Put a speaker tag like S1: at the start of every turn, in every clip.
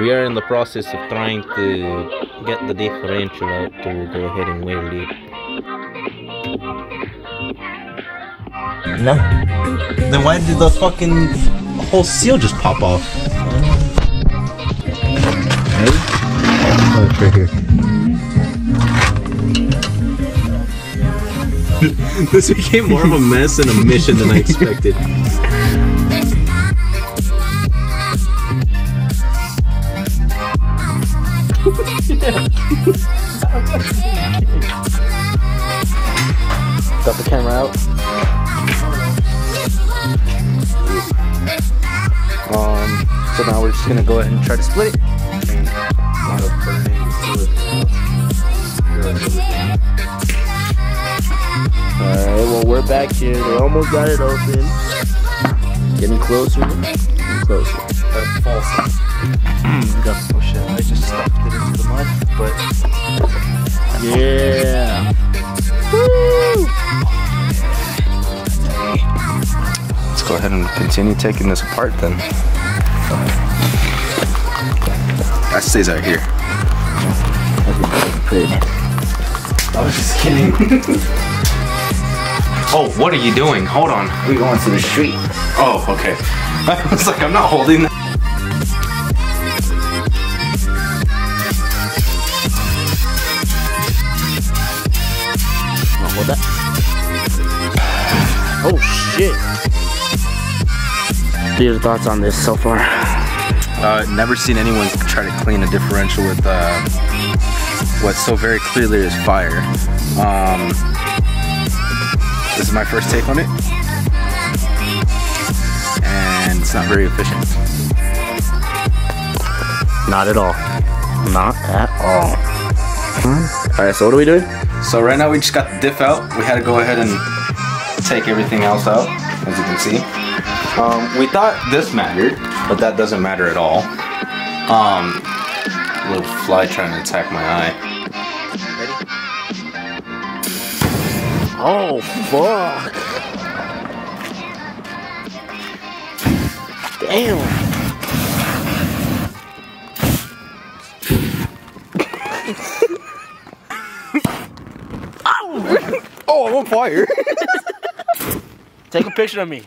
S1: we are in the process of trying to get the differential out to go ahead and weld it.
S2: No. Then why did the fucking whole seal just pop off? It's right here. this became more of a mess and a mission than I expected.
S1: Got the camera out. Um, so now we're just gonna go ahead and try to split it.
S3: Alright, well we're back here. They almost got it open. Getting closer. Getting closer.
S1: oh shit, I just stuffed it into the mud, but
S3: Yeah.
S1: let's go ahead and continue taking this apart then. That stays out here. I was just kidding. oh, what are you doing? Hold on.
S3: We going to the street.
S1: Oh, okay. I was like, I'm not holding that.
S3: Oh, hold that. Oh shit. What are your thoughts on this so far?
S1: Uh, never seen anyone try to clean a differential with uh, what so very clearly is fire. Um, this is my first take on it, and it's not very efficient.
S3: Not at all. Not at all. Alright, so what are we doing?
S1: So right now we just got the diff out. We had to go ahead and take everything else out, as you can see. Um, we thought this mattered, but that doesn't matter at all. Um, little fly trying to attack my eye.
S3: Oh, fuck. Damn.
S1: Oh, I'm on fire!
S3: Take a picture of me.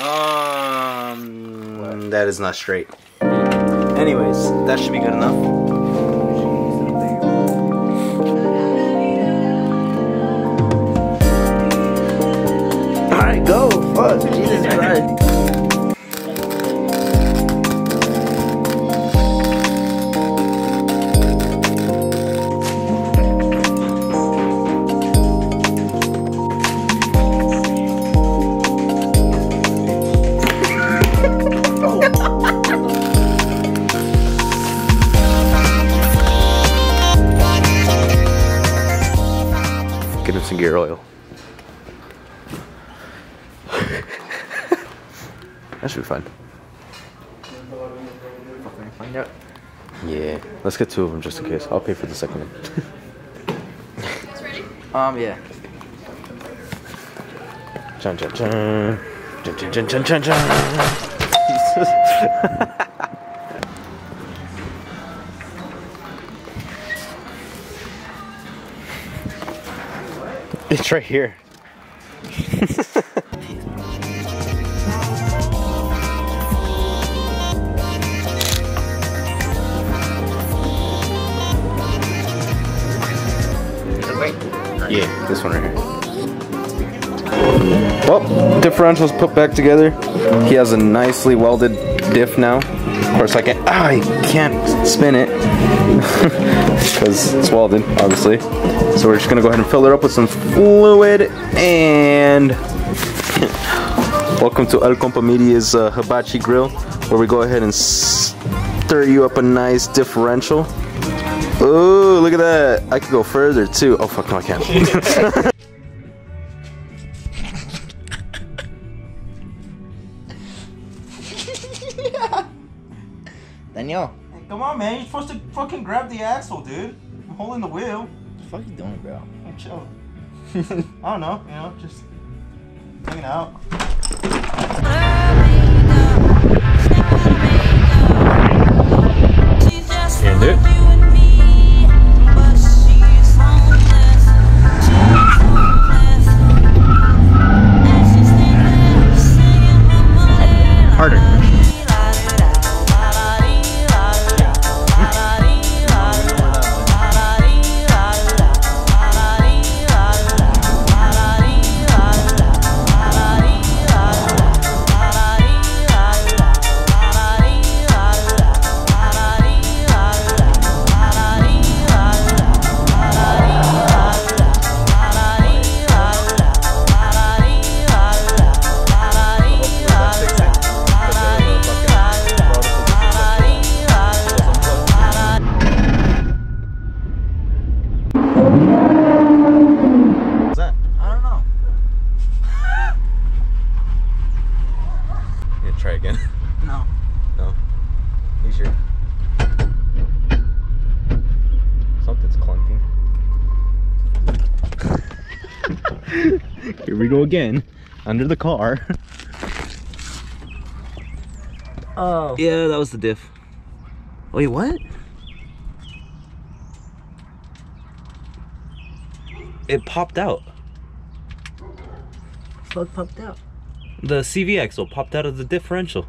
S1: Um, that is not straight. Anyways, that should be good enough.
S3: Alright, go. Fuck. Jesus Christ.
S1: That should be fun.
S3: Find out.
S1: Yeah, let's get two of them just in case. I'll pay for the second one.
S3: Um, yeah.
S1: Chun chun chun. Chun chun chun chun chun chun. It's right here. Yeah, this one right here. Well, differential's put back together. He has a nicely welded diff now. Of course, I can't. Ah, I can't spin it because it's welded, obviously. So we're just gonna go ahead and fill it up with some fluid and. Welcome to El Compa Media's uh, Hibachi Grill, where we go ahead and stir you up a nice differential. Oh, look at that! I could go further too. Oh fuck, no, I can't.
S2: Daniel.
S1: Come on, man. You're supposed to fucking grab the axle, dude. I'm holding the wheel.
S3: What the fuck you doing, bro?
S1: I'm chill. I don't know, you know, just hanging out.
S4: End it.
S1: Something's clunking. Here we go again. Under the car.
S3: Oh.
S1: Yeah, that was the diff. Wait, what? It popped out.
S3: Fuck popped out.
S1: The CV axle popped out of the differential.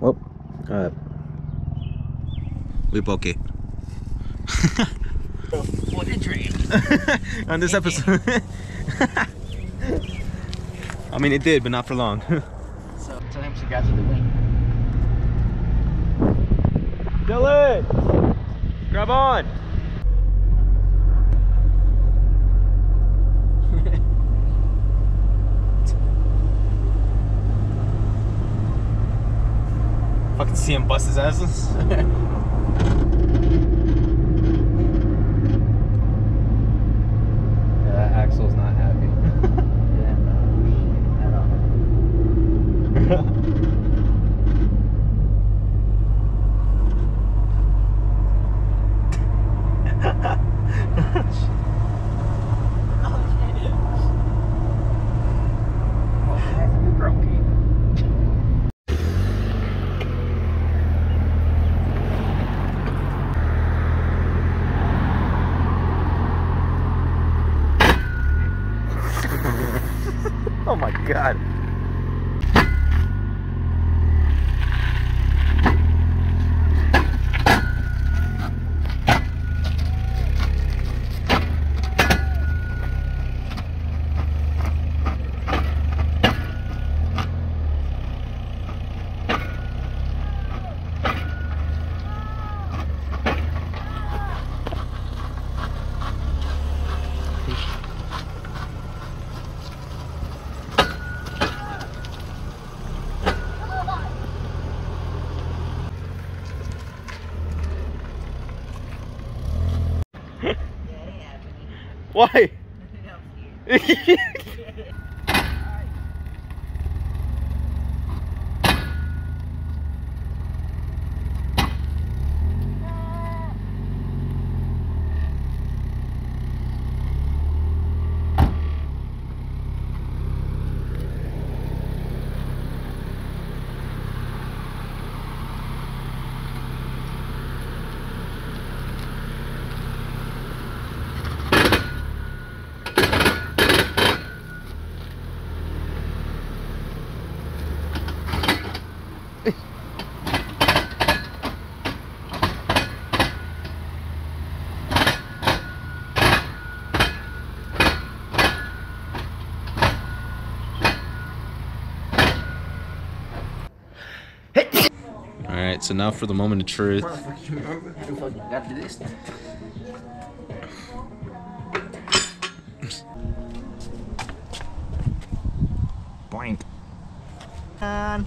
S1: Well, uh, we broke.
S3: What a dream.
S1: On this episode. I mean, it did, but not for long.
S3: So tell him she got to the wing.
S1: Dylan! Grab on! Fucking see him bust his asses. yeah, that axle's not happy.
S3: Yeah, no. At all.
S1: oh my god. Why? Alright, so now for the moment of truth.
S3: Remember? Who fucking got to this? Boink. And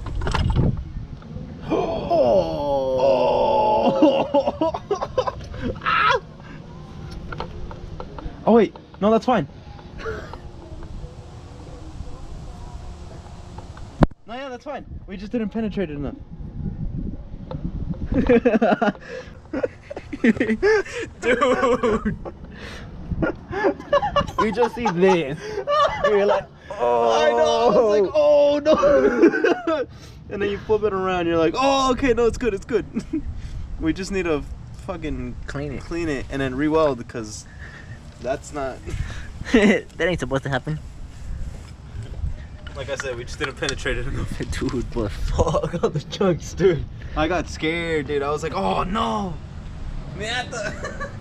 S1: Oh wait, no, that's fine. no, yeah, that's fine. We just didn't penetrate it enough.
S3: Dude. we just see this. We're like, oh.
S1: I know. I was like, oh, oh no. and then you flip it around. You're like, oh, okay, no, it's good, it's good. we just need to fucking
S3: Clean it.
S1: clean it and then re-weld because that's not.
S3: that ain't supposed to happen.
S1: Like I said, we just didn't penetrate it enough.
S3: Dude, but fuck all the chunks, dude.
S1: I got scared, dude. I was like, oh no.